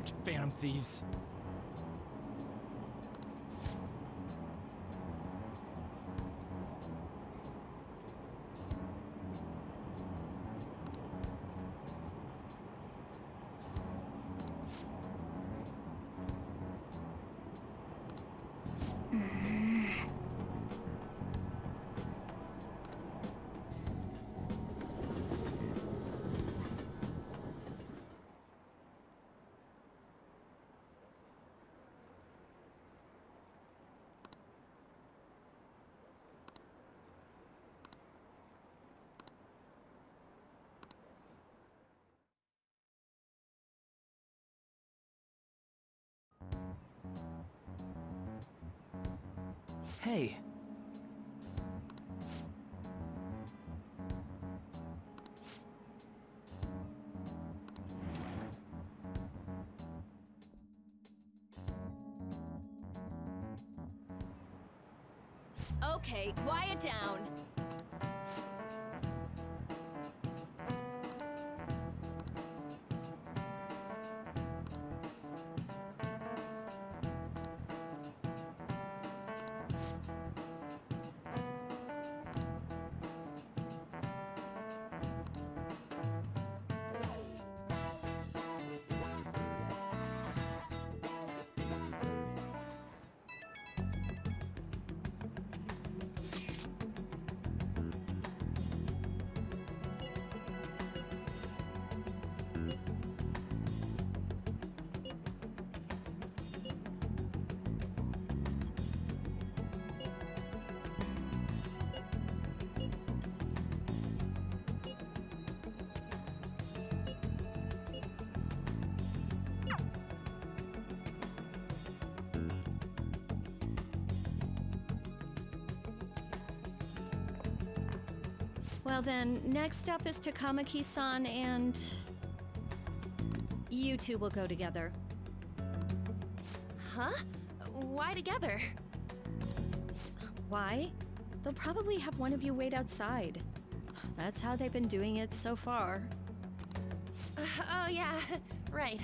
Damned phantom thieves. Hey. Okay, quiet down. Next up is Takamaki-san and... You two will go together. Huh? Why together? Why? They'll probably have one of you wait outside. That's how they've been doing it so far. Uh, oh, yeah, right.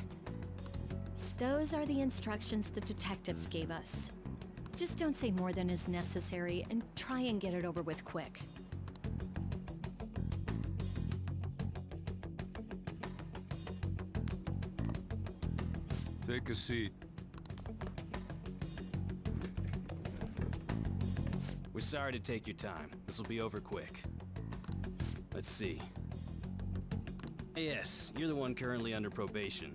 Those are the instructions the detectives gave us. Just don't say more than is necessary and try and get it over with quick. A seat. We're sorry to take your time. This will be over quick. Let's see. Yes, you're the one currently under probation.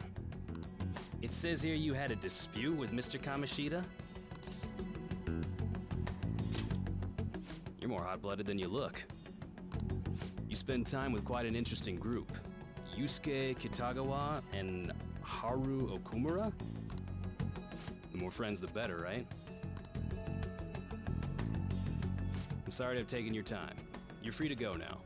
It says here you had a dispute with Mr. Kamoshida? You're more hot-blooded than you look. You spend time with quite an interesting group. Yusuke Kitagawa and Haru Okumura? The more friends, the better, right? I'm sorry to have taken your time. You're free to go now.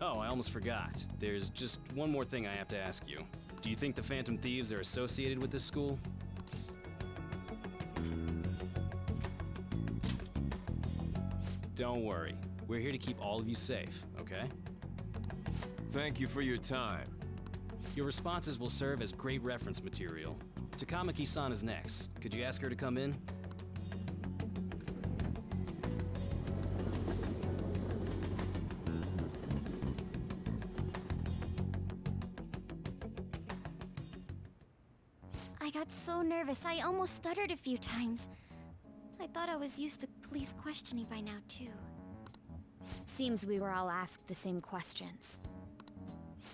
Oh, I almost forgot. There's just one more thing I have to ask you. Do you think the Phantom Thieves are associated with this school? Don't worry. We're here to keep all of you safe, okay? Thank you for your time. Your responses will serve as great reference material. Takamaki-san is next. Could you ask her to come in? I got so nervous, I almost stuttered a few times. I thought I was used to police questioning by now, too. Seems we were all asked the same questions.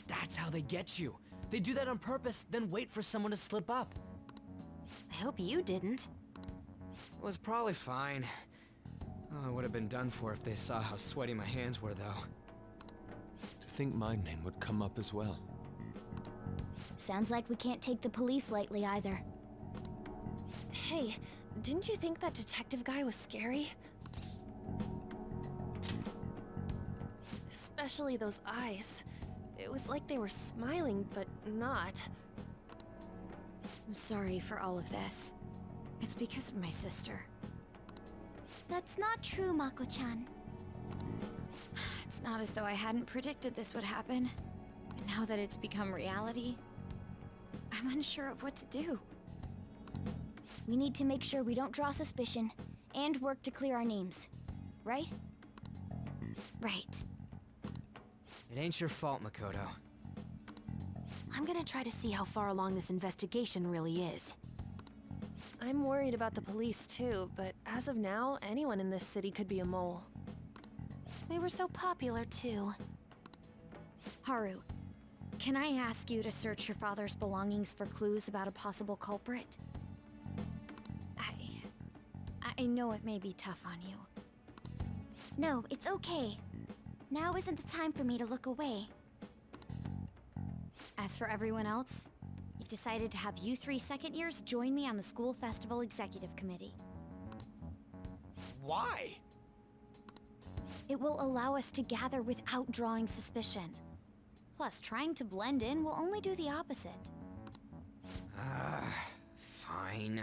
That's how they get you. They do that on purpose, then wait for someone to slip up. I hope you didn't. It was probably fine. Oh, I would have been done for if they saw how sweaty my hands were, though. To think my name would come up as well. Sounds like we can't take the police lightly either. Hey, didn't you think that detective guy was scary? Especially those eyes. It was like they were smiling, but not. I'm sorry for all of this. It's because of my sister. That's not true, Mako-chan. It's not as though I hadn't predicted this would happen. Now that it's become reality, I'm unsure of what to do. We need to make sure we don't draw suspicion, and work to clear our names. Right? Right. It ain't your fault, Makoto. I'm gonna try to see how far along this investigation really is. I'm worried about the police too, but as of now, anyone in this city could be a mole. We were so popular too. Haru, can I ask you to search your father's belongings for clues about a possible culprit? I... I know it may be tough on you. No, it's okay. Now isn't the time for me to look away. As for everyone else, we've decided to have you three second years join me on the school festival executive committee. Why? It will allow us to gather without drawing suspicion. Plus, trying to blend in will only do the opposite. Ah, fine.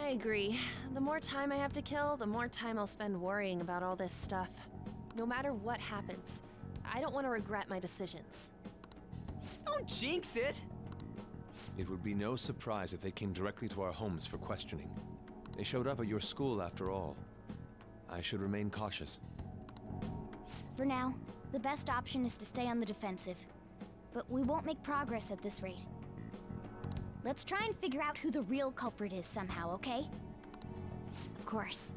I agree. The more time I have to kill, the more time I'll spend worrying about all this stuff. No matter what happens, I don't want to regret my decisions. Don't jinx it! It would be no surprise if they came directly to our homes for questioning. They showed up at your school after all. I should remain cautious. For now, the best option is to stay on the defensive. But we won't make progress at this rate. Let's try and figure out who the real culprit is somehow, okay? Of course.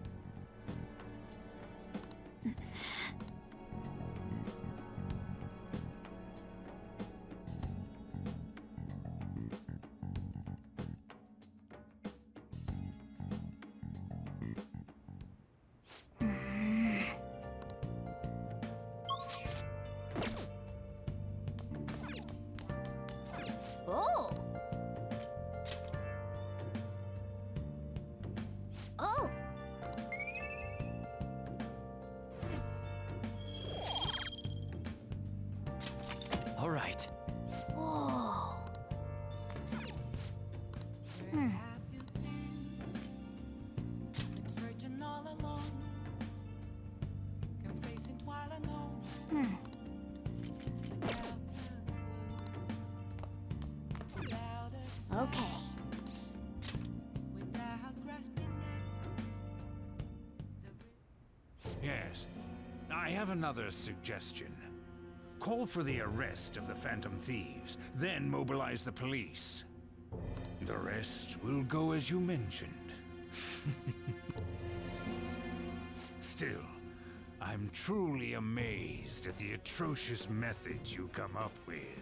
Okay. Yes. I have another suggestion. Call for the arrest of the Phantom Thieves, then mobilize the police. The rest will go as you mentioned. Still, I'm truly amazed at the atrocious methods you come up with.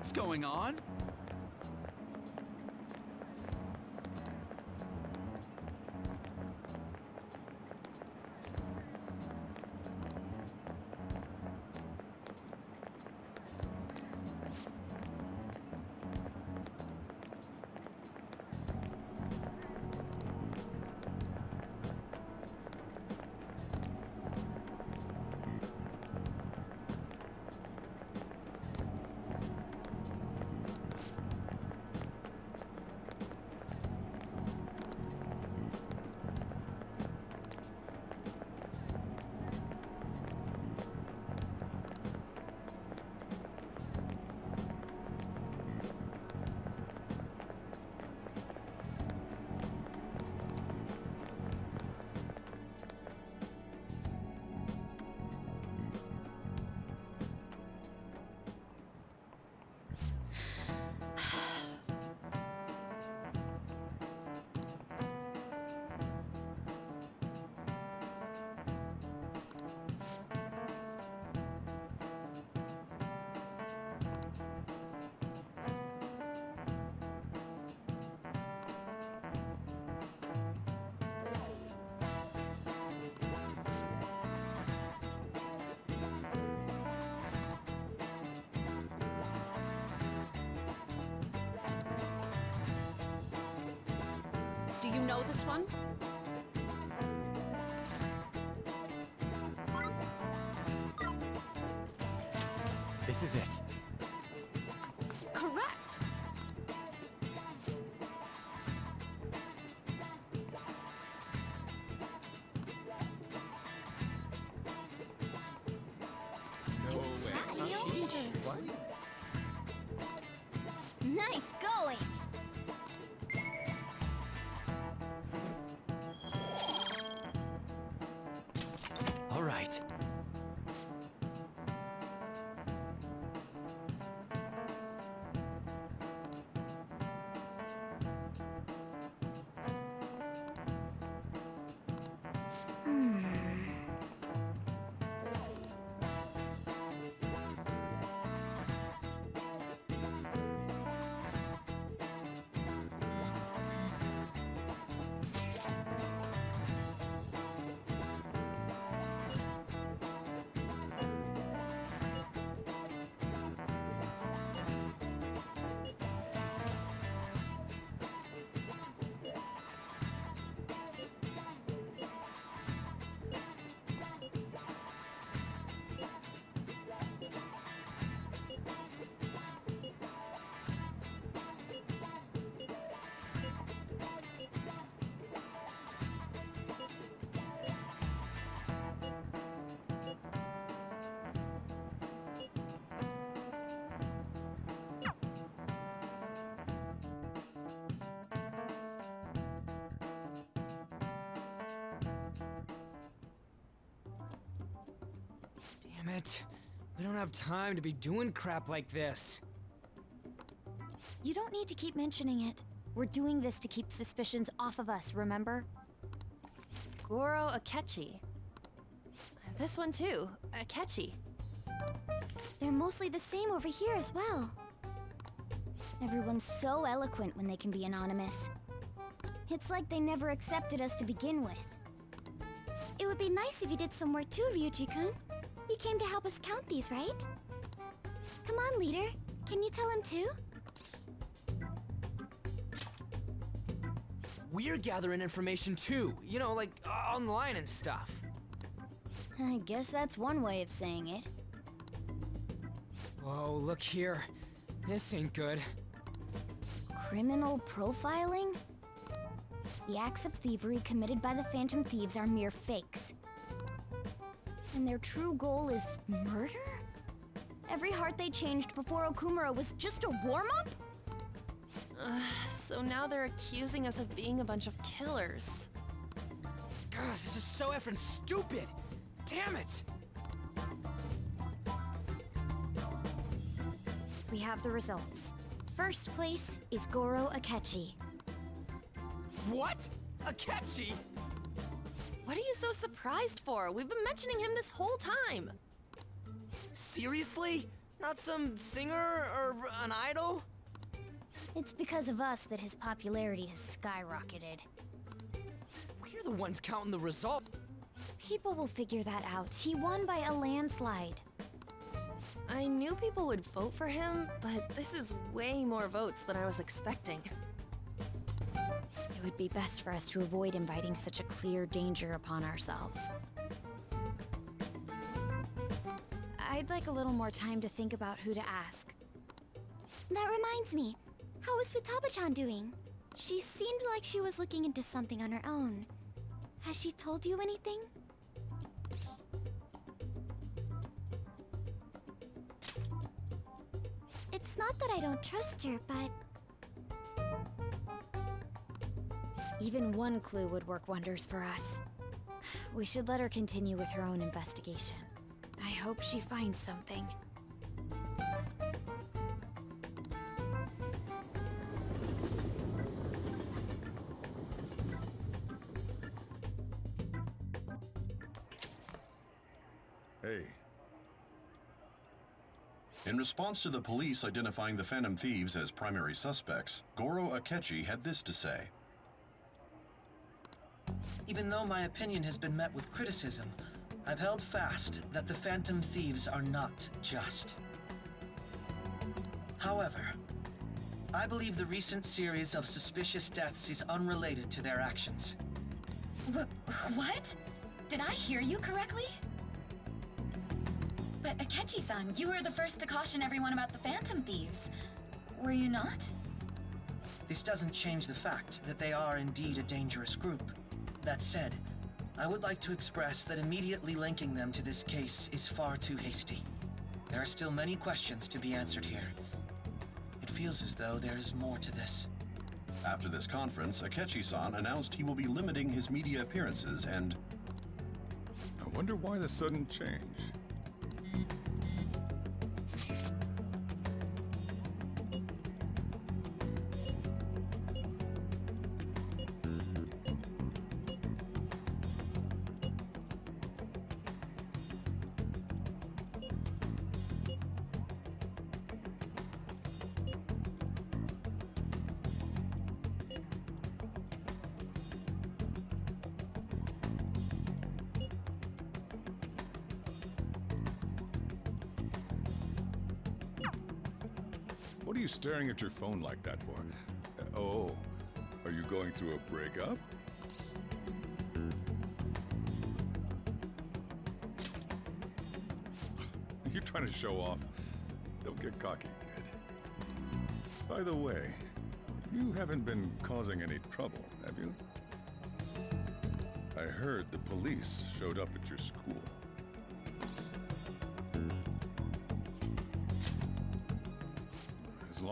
What's going on? you know this one? Damn it. We don't have time to be doing crap like this. You don't need to keep mentioning it. We're doing this to keep suspicions off of us, remember? Goro Akechi. This one too, Akechi. They're mostly the same over here as well. Everyone's so eloquent when they can be anonymous. It's like they never accepted us to begin with. It would be nice if you did some work too, Ryuji-kun. You came to help us count these, right? Come on, leader. Can you tell him too? We're gathering information too, you know, like uh, online and stuff. I guess that's one way of saying it. Whoa, look here. This ain't good. Criminal profiling? The acts of thievery committed by the Phantom Thieves are mere fakes. And their true goal is murder? Every heart they changed before Okumura was just a warm-up? Uh, so now they're accusing us of being a bunch of killers. God, this is so effing stupid! Damn it! We have the results. First place is Goro Akechi. What? Akechi? What are you so surprised for? We've been mentioning him this whole time. Seriously? Not some singer or an idol? It's because of us that his popularity has skyrocketed. We're the ones counting the results. People will figure that out. He won by a landslide. I knew people would vote for him, but this is way more votes than I was expecting. It would be best for us to avoid inviting such a clear danger upon ourselves. I'd like a little more time to think about who to ask. That reminds me. How is Futaba-chan doing? She seemed like she was looking into something on her own. Has she told you anything? It's not that I don't trust her, but... Even one clue would work wonders for us. We should let her continue with her own investigation. I hope she finds something. Hey. In response to the police identifying the Phantom Thieves as primary suspects, Goro Akechi had this to say. Even though my opinion has been met with criticism, I've held fast that the Phantom Thieves are not just. However, I believe the recent series of suspicious deaths is unrelated to their actions. Wh what? Did I hear you correctly? But Akechi-san, you were the first to caution everyone about the Phantom Thieves. Were you not? This doesn't change the fact that they are indeed a dangerous group. That said, I would like to express that immediately linking them to this case is far too hasty. There are still many questions to be answered here. It feels as though there is more to this. After this conference, Akechi-san announced he will be limiting his media appearances and... I wonder why the sudden change. What are you staring at your phone like that for? Uh, oh, are you going through a breakup? You're trying to show off. Don't get cocky, kid. By the way, you haven't been causing any trouble, have you? I heard the police showed up at your school.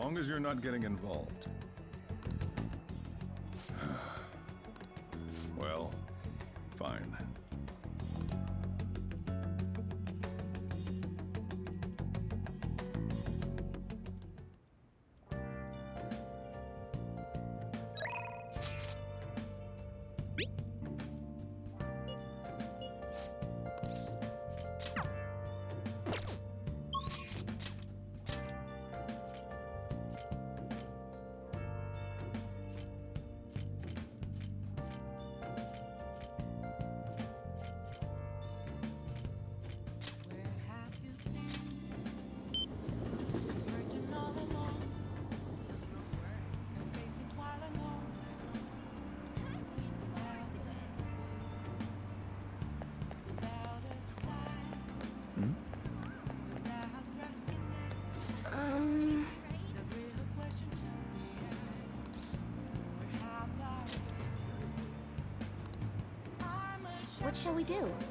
Long as you're not getting involved. What shall we do?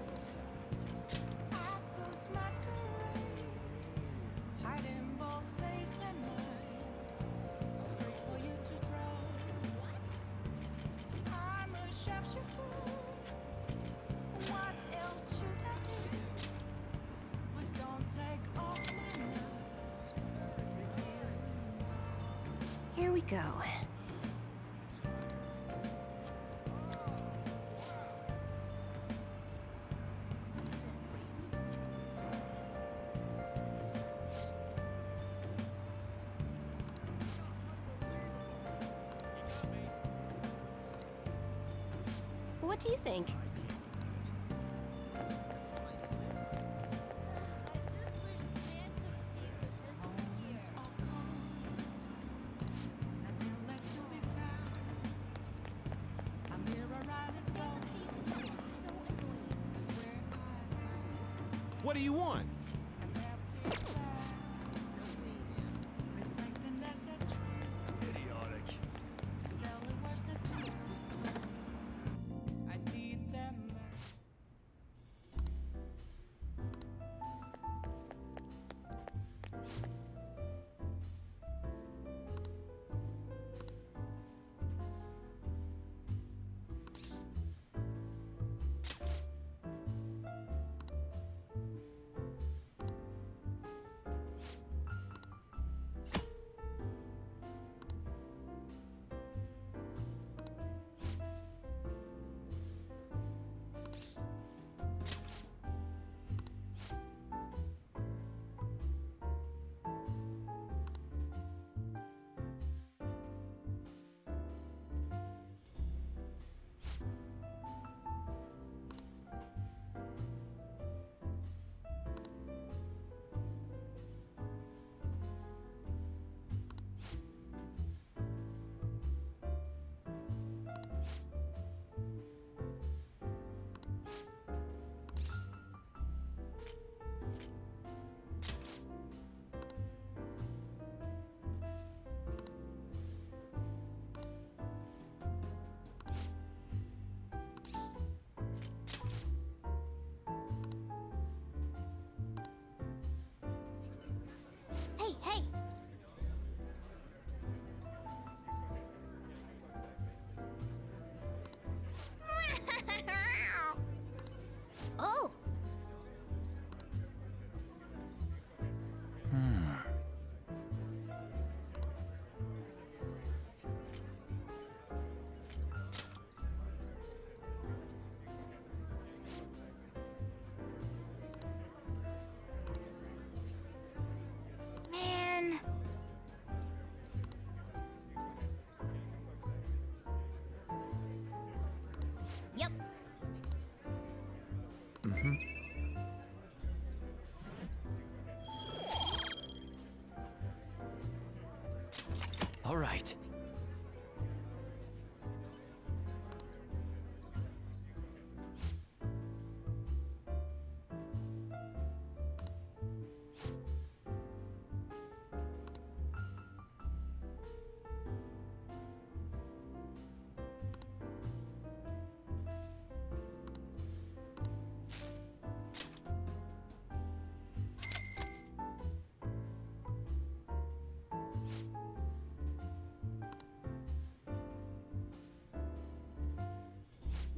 Right.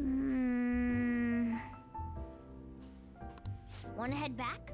Hmm. Wanna head back?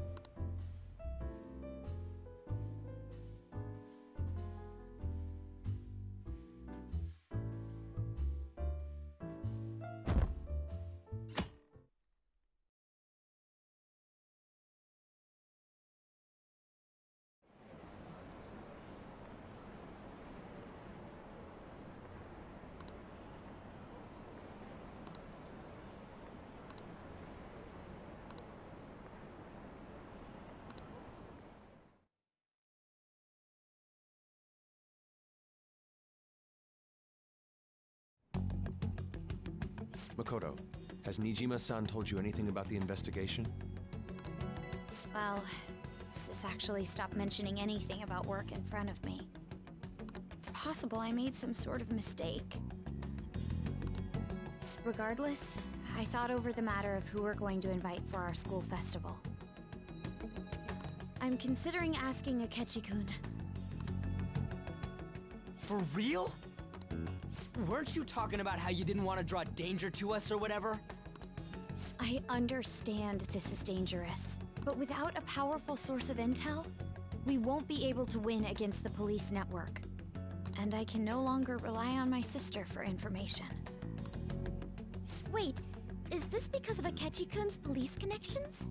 Makoto, has Nijima-san told you anything about the investigation? Well, Sis actually stopped mentioning anything about work in front of me. It's possible I made some sort of mistake. Regardless, I thought over the matter of who we're going to invite for our school festival. I'm considering asking Akechi-kun. For real? Weren't you talking about how you didn't want to draw danger to us or whatever? I understand this is dangerous, but without a powerful source of intel, we won't be able to win against the police network. And I can no longer rely on my sister for information. Wait, is this because of Akechi-kun's police connections?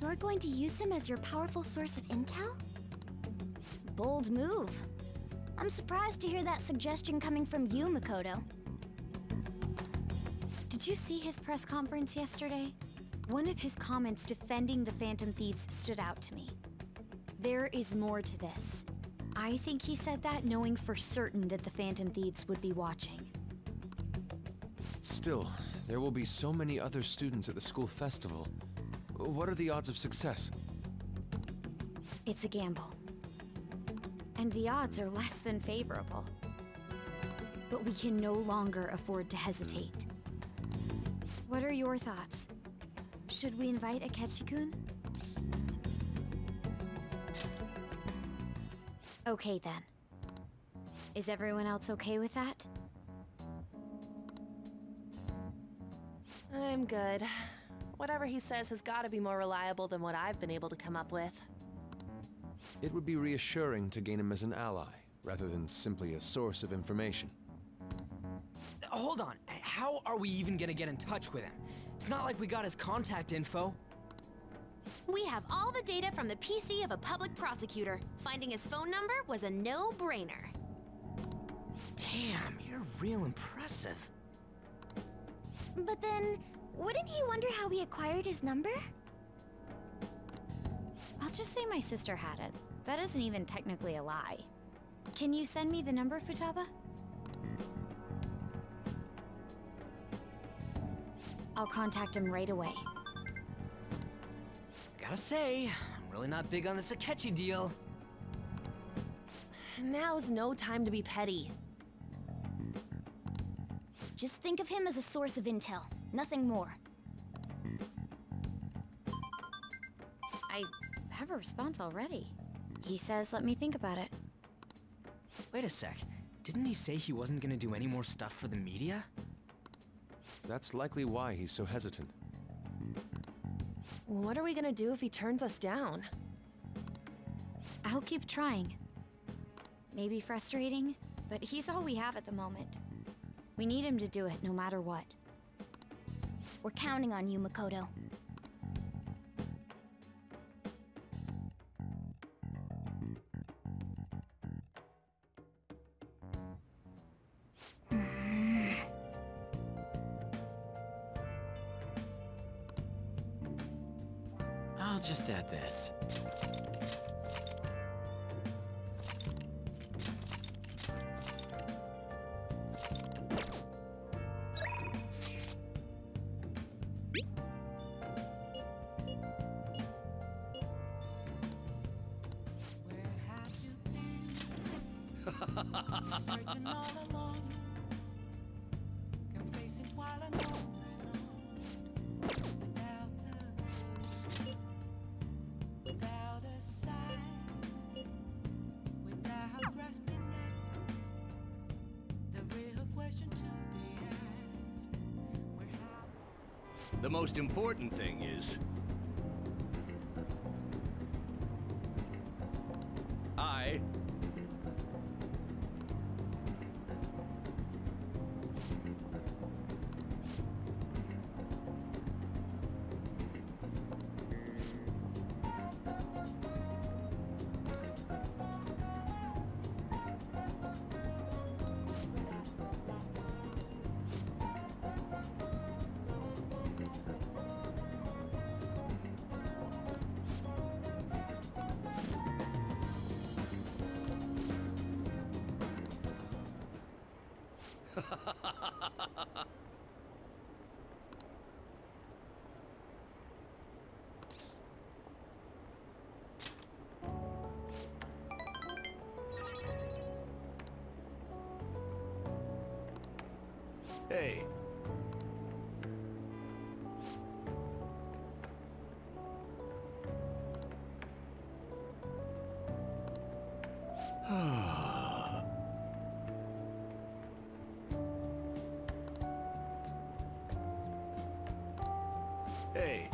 You're going to use him as your powerful source of intel? Bold move. I'm surprised to hear that suggestion coming from you, Makoto. Did you see his press conference yesterday? One of his comments defending the Phantom Thieves stood out to me. There is more to this. I think he said that knowing for certain that the Phantom Thieves would be watching. Still, there will be so many other students at the school festival. What are the odds of success? It's a gamble. And the odds are less than favorable. But we can no longer afford to hesitate. What are your thoughts? Should we invite Akechi-kun? Okay then. Is everyone else okay with that? I'm good. Whatever he says has got to be more reliable than what I've been able to come up with. It would be reassuring to gain him as an ally, rather than simply a source of information. Hold on, how are we even gonna get in touch with him? It's not like we got his contact info. We have all the data from the PC of a public prosecutor. Finding his phone number was a no-brainer. Damn, you're real impressive. But then, wouldn't he wonder how we acquired his number? I'll just say my sister had it. That isn't even technically a lie. Can you send me the number, Futaba? I'll contact him right away. Gotta say, I'm really not big on this Akechi deal. Now's no time to be petty. Just think of him as a source of intel, nothing more. I have a response already. He says let me think about it. Wait a sec. Didn't he say he wasn't gonna do any more stuff for the media? That's likely why he's so hesitant. What are we gonna do if he turns us down? I'll keep trying. Maybe frustrating, but he's all we have at the moment. We need him to do it no matter what. We're counting on you, Makoto. I'll just add this. Most important thing is... hey.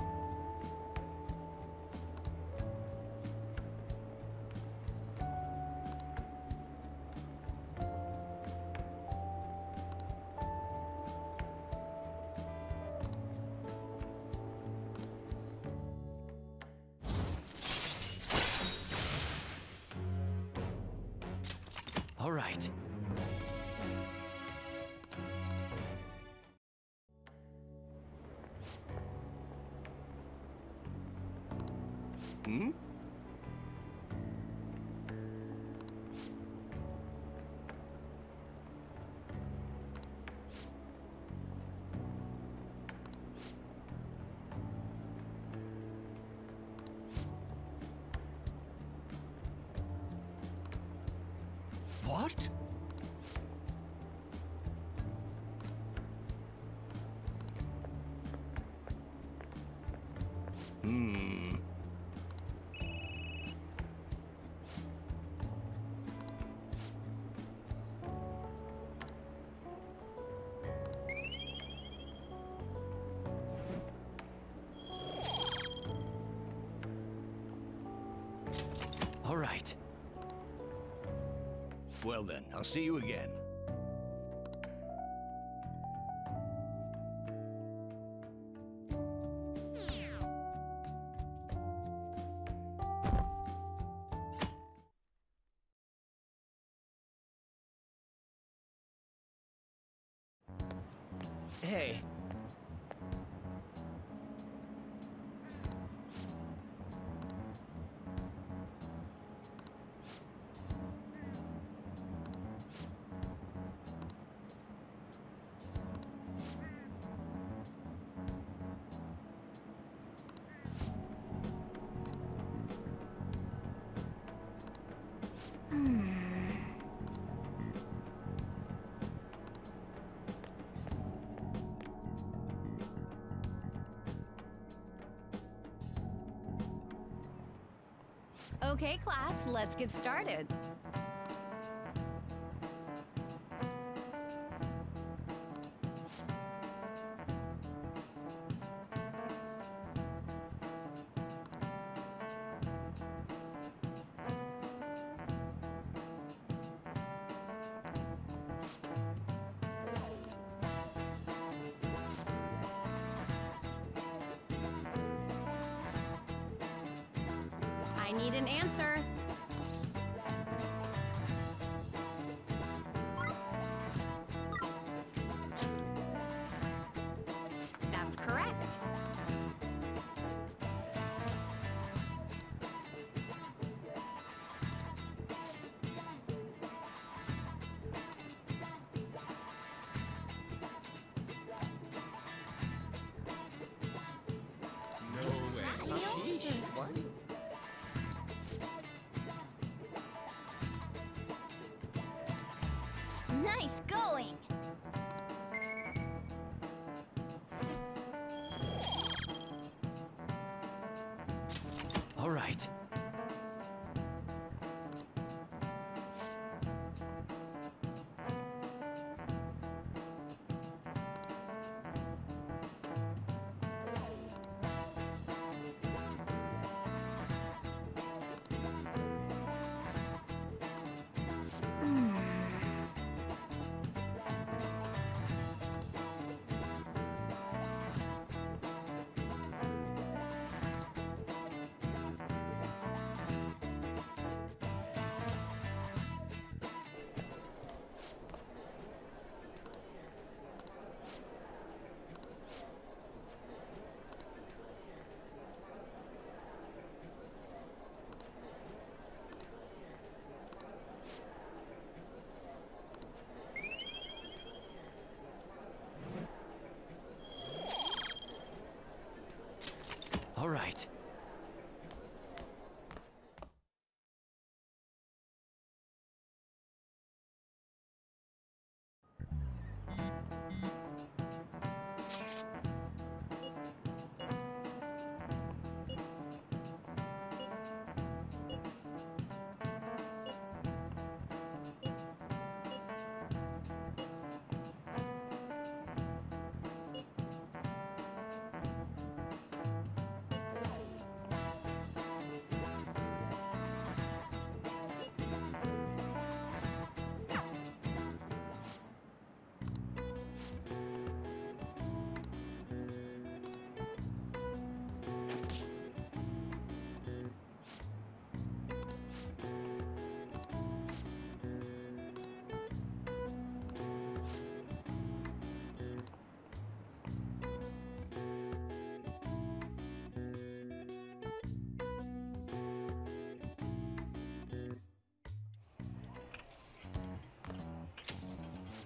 All right. Hmm? What? Hmm. All right. Well then, I'll see you again. Hey. Okay, class, let's get started. Meal? Nice All right.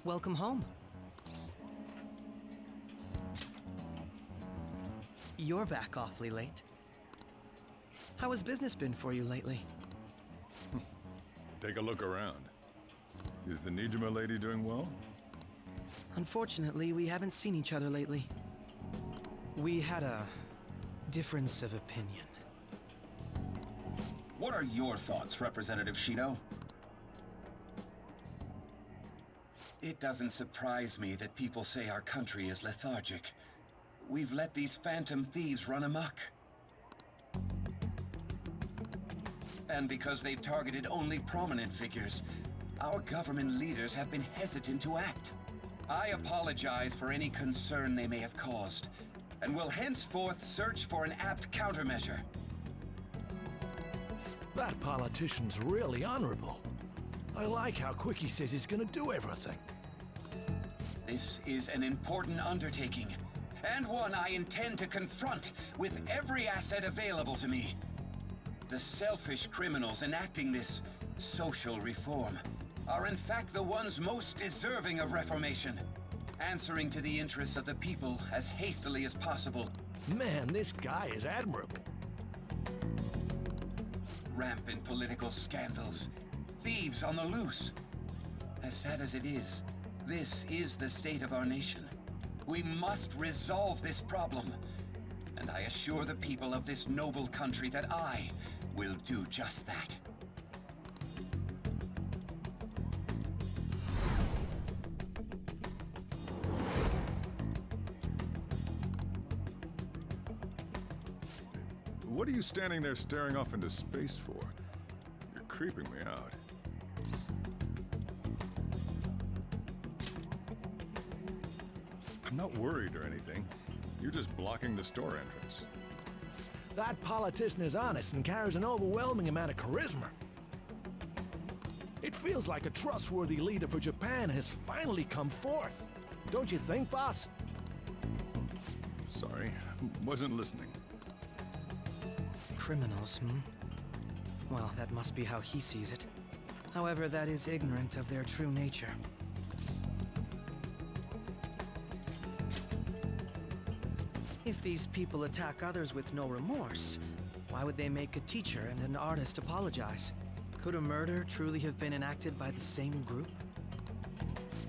Welcome home. You're back awfully late. How has business been for you lately? Take a look around. Is the Nijima lady doing well? Unfortunately, we haven't seen each other lately. We had a difference of opinion. What are your thoughts, Representative Shido? It doesn't surprise me that people say our country is lethargic. We've let these phantom thieves run amok. And because they've targeted only prominent figures, our government leaders have been hesitant to act. I apologize for any concern they may have caused, and will henceforth search for an apt countermeasure. That politician's really honorable. I like how quick he says he's gonna do everything. This is an important undertaking, and one I intend to confront with every asset available to me. The selfish criminals enacting this social reform are in fact the ones most deserving of reformation, answering to the interests of the people as hastily as possible. Man, this guy is admirable. Rampant political scandals, thieves on the loose. As sad as it is, this is the state of our nation. We must resolve this problem. And I assure the people of this noble country that I will do just that. What are you standing there staring off into space for? You're creeping me out. I'm not worried or anything. You're just blocking the store entrance. That politician is honest and carries an overwhelming amount of charisma. It feels like a trustworthy leader for Japan has finally come forth. Don't you think, boss? Sorry, wasn't listening. Criminals, hmm? Well, that must be how he sees it. However, that is ignorant of their true nature. These people attack others with no remorse, why would they make a teacher and an artist apologize? Could a murder truly have been enacted by the same group?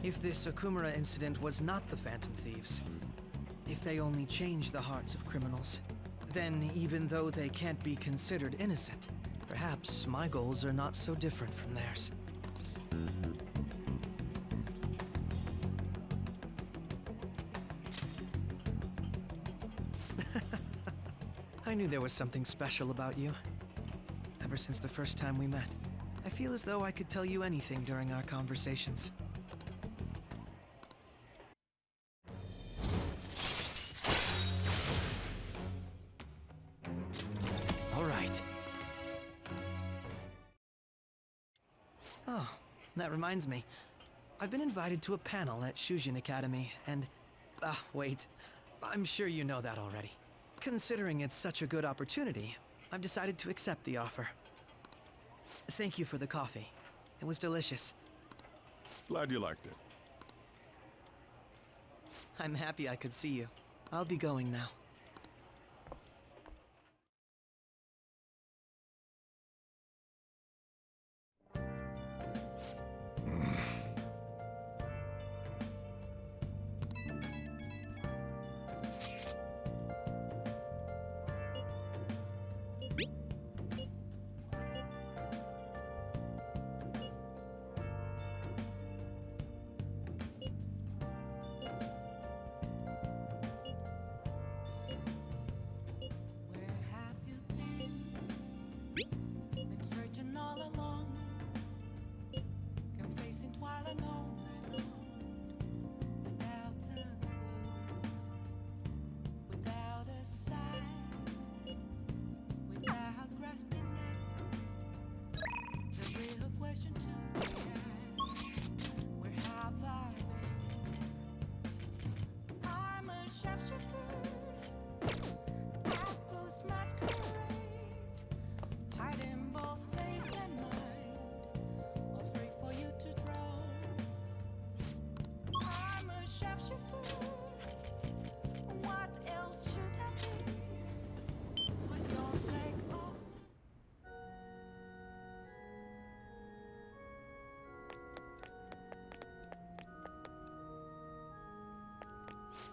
If this Okumura incident was not the Phantom Thieves, if they only change the hearts of criminals, then even though they can't be considered innocent, perhaps my goals are not so different from theirs. Knew there was something special about you. Ever since the first time we met, I feel as though I could tell you anything during our conversations. All right. Oh, that reminds me. I've been invited to a panel at Shujin Academy, and... Ah, wait. I'm sure you know that already. Considering it's such a good opportunity, I've decided to accept the offer. Thank you for the coffee. It was delicious. Glad you liked it. I'm happy I could see you. I'll be going now.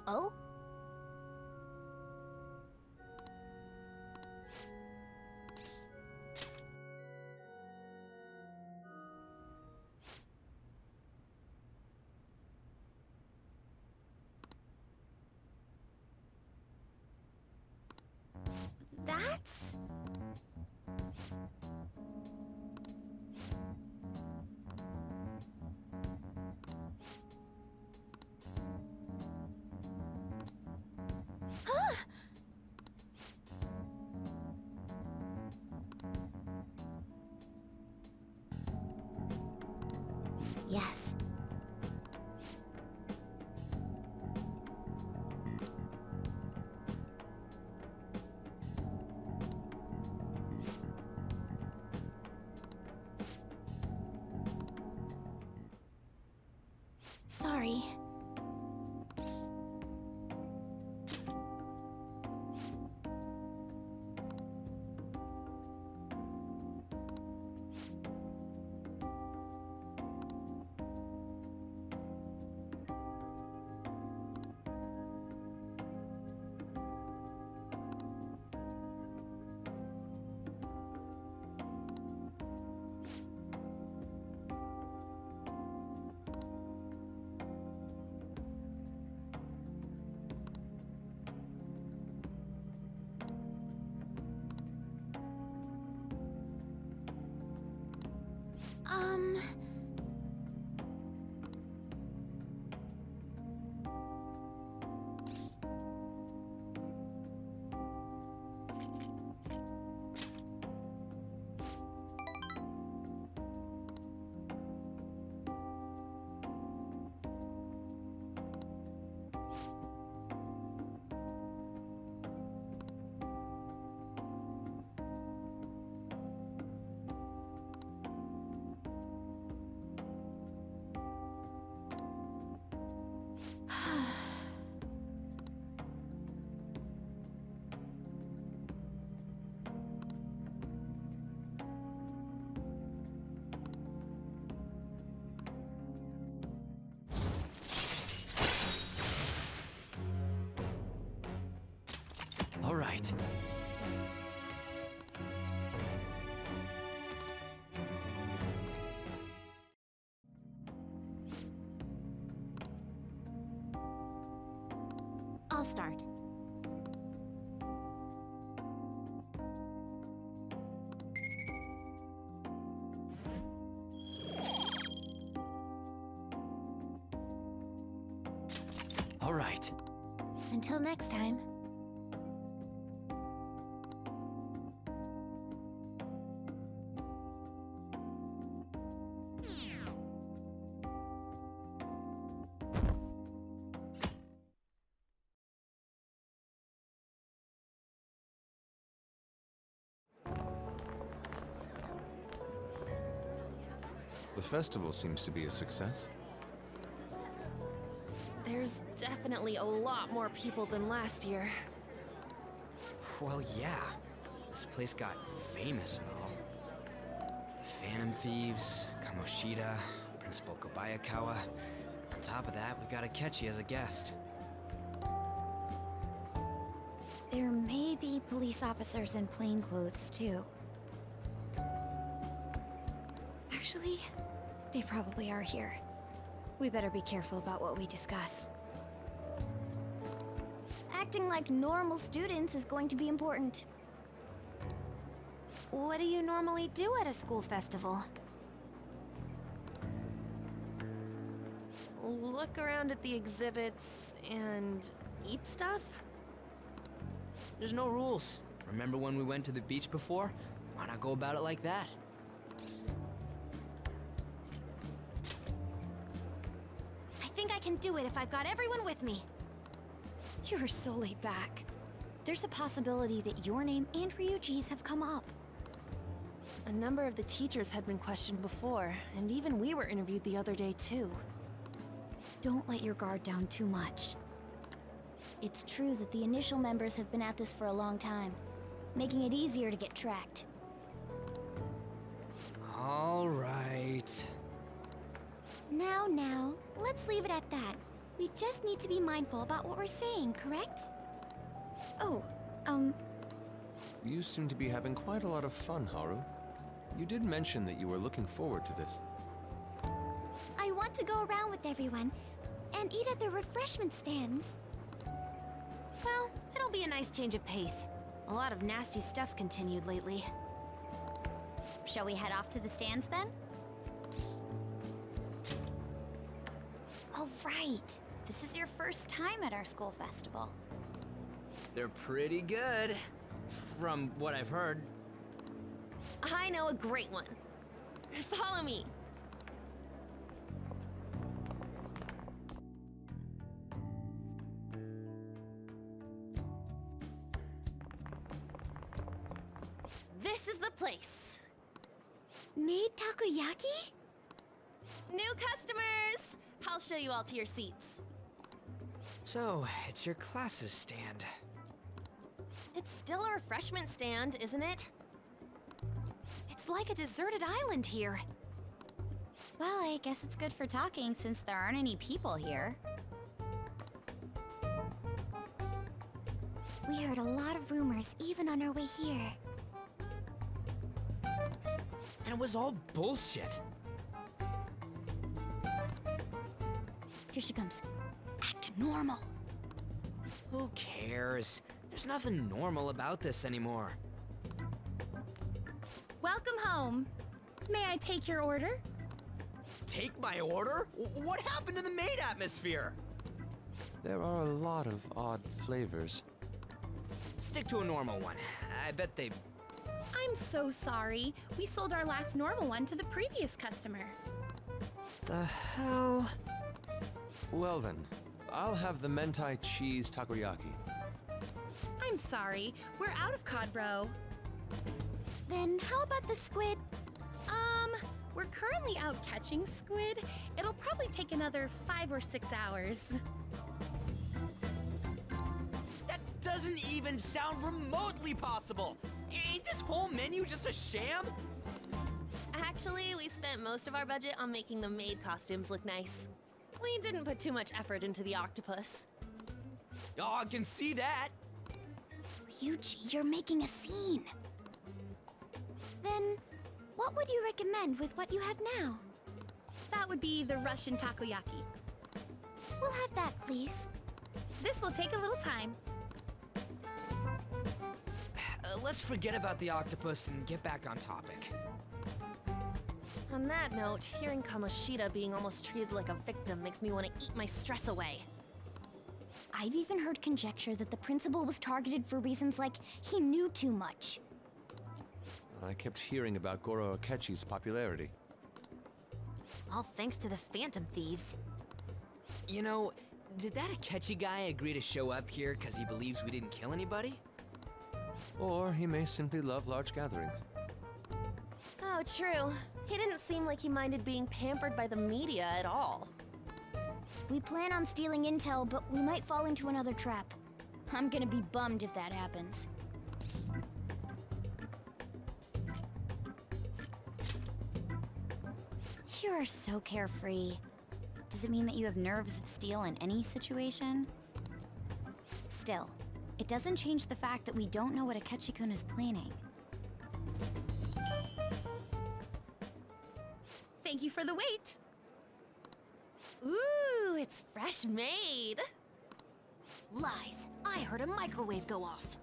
Oh? Sorry. Right. I'll start. All right. Until next time. Festival seems to be a success. There's definitely a lot more people than last year. Well, yeah. This place got famous and all. The Phantom Thieves, Kamoshida, Principal Kobayakawa. On top of that, we got Akechi as a guest. There may be police officers in plain clothes, too. Actually, they probably are here. We better be careful about what we discuss. Acting like normal students is going to be important. What do you normally do at a school festival? Look around at the exhibits and eat stuff? There's no rules. Remember when we went to the beach before? Why not go about it like that? Can do it if I've got everyone with me. You're so laid back. There's a possibility that your name and Ryuji's have come up. A number of the teachers had been questioned before, and even we were interviewed the other day too. Don't let your guard down too much. It's true that the initial members have been at this for a long time, making it easier to get tracked. All right. Now, now, let's leave it at that. We just need to be mindful about what we're saying, correct? Oh, um... You seem to be having quite a lot of fun, Haru. You did mention that you were looking forward to this. I want to go around with everyone and eat at the refreshment stands. Well, it'll be a nice change of pace. A lot of nasty stuff's continued lately. Shall we head off to the stands then? Oh, right. This is your first time at our school festival. They're pretty good. From what I've heard. I know a great one. Follow me. This is the place. Maid takoyaki? New customers! I'll show you all to your seats. So, it's your classes stand. It's still a refreshment stand, isn't it? It's like a deserted island here. Well, I guess it's good for talking since there aren't any people here. We heard a lot of rumors even on our way here. And it was all bullshit. Here she comes. Act normal. Who cares? There's nothing normal about this anymore. Welcome home. May I take your order? Take my order? What happened to the maid atmosphere? There are a lot of odd flavors. Stick to a normal one. I bet they. I'm so sorry. We sold our last normal one to the previous customer. The hell? Well then, I'll have the mentai cheese takoyaki. I'm sorry. We're out of cod roe. Then how about the squid? Um, we're currently out catching squid. It'll probably take another five or six hours. That doesn't even sound remotely possible. Ain't this whole menu just a sham? Actually, we spent most of our budget on making the maid costumes look nice. We didn't put too much effort into the octopus. Oh, I can see that. Ryuji, you're making a scene. Then, what would you recommend with what you have now? That would be the Russian takoyaki. We'll have that, please. This will take a little time. Uh, let's forget about the octopus and get back on topic. On that note, hearing Kamoshida being almost treated like a victim makes me want to eat my stress away. I've even heard conjecture that the principal was targeted for reasons like he knew too much. I kept hearing about Goro Akechi's popularity. All thanks to the Phantom Thieves. You know, did that Akechi guy agree to show up here because he believes we didn't kill anybody? Or he may simply love large gatherings. Oh, true. He didn't seem like he minded being pampered by the media at all. We plan on stealing intel, but we might fall into another trap. I'm gonna be bummed if that happens. You are so carefree. Does it mean that you have nerves of steel in any situation? Still, it doesn't change the fact that we don't know what Akechi-kun is planning. Thank you for the wait. Ooh, it's fresh made. Lies. I heard a microwave go off.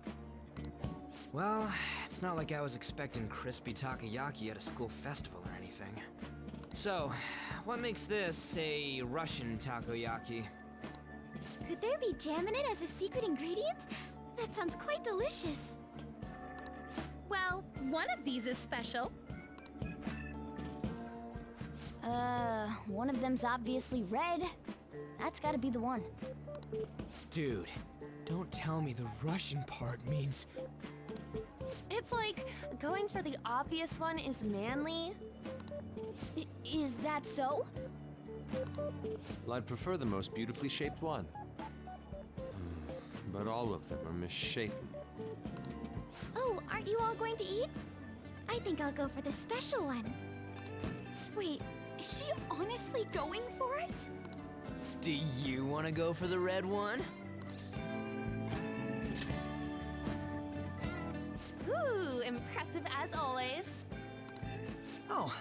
Well, it's not like I was expecting crispy takoyaki at a school festival or anything. So, what makes this a Russian takoyaki? Could there be jam in it as a secret ingredient? That sounds quite delicious. Well, one of these is special. Uh, one of them's obviously red. That's gotta be the one. Dude, don't tell me the Russian part means... It's like going for the obvious one is manly. I is that so? Well, I'd prefer the most beautifully shaped one. Hmm, But all of them are misshapen. Oh, aren't you all going to eat? I think I'll go for the special one. Wait, is she honestly going for it? Do you want to go for the red one? Ooh, impressive as always. Oh,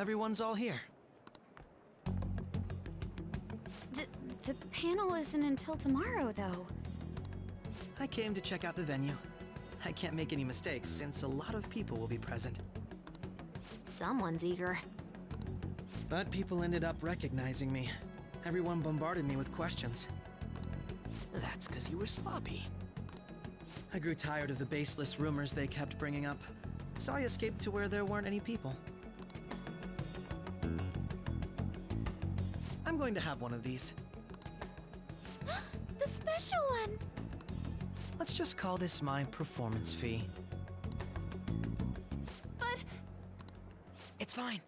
everyone's all here. The, the panel isn't until tomorrow, though. I came to check out the venue. I can't make any mistakes since a lot of people will be present. Someone's eager. But people ended up recognizing me. Everyone bombarded me with questions. That's because you were sloppy. I grew tired of the baseless rumors they kept bringing up, so I escaped to where there weren't any people. I'm going to have one of these. the special one! Let's just call this my performance fee. But... It's fine.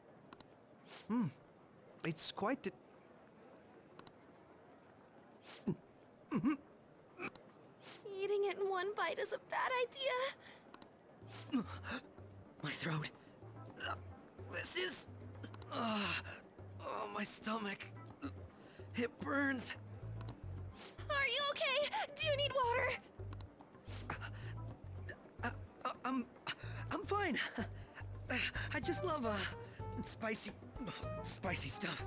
Hmm. It's quite the... Eating it in one bite is a bad idea. My throat. This is... Oh, oh, my stomach. It burns. Are you okay? Do you need water? Uh, uh, I'm... I'm fine. I just love, uh, spicy... spicy stuff.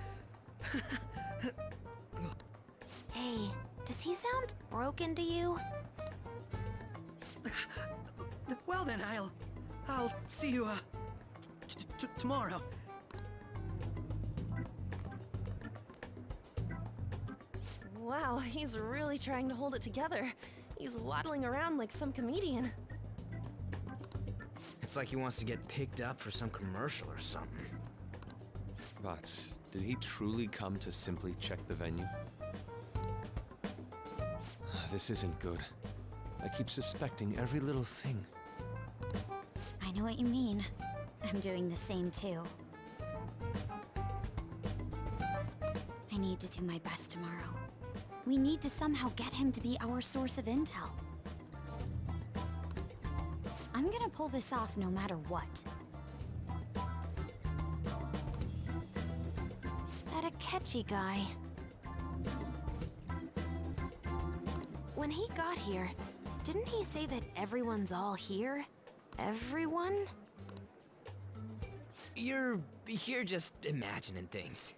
Hey, does he sound broken to you? Well then, I'll... I'll see you, uh... t- t- tomorrow. Wow, he's really trying to hold it together. He's waddling around like some comedian. It's like he wants to get picked up for some commercial or something. Did he truly come to simply check the venue? This isn't good. I keep suspecting every little thing. I know what you mean. I'm doing the same too. I need to do my best tomorrow. We need to somehow get him to be our source of intel. I'm gonna pull this off no matter what. Akechi guy. When he got here, Didn't he say that everyone's all here? Everyone? You're here just imagining things.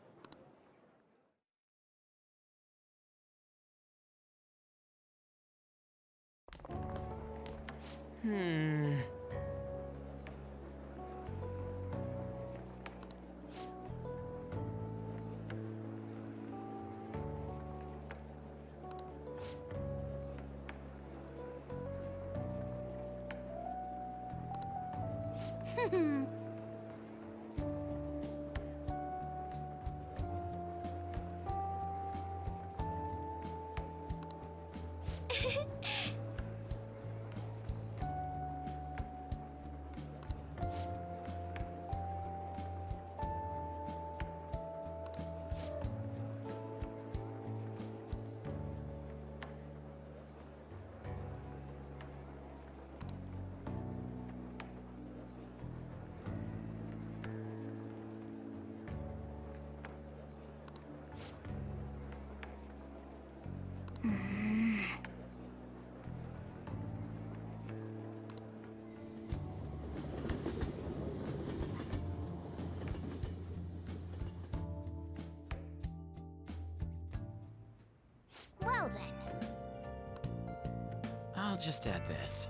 Hmm. Well I'll just add this.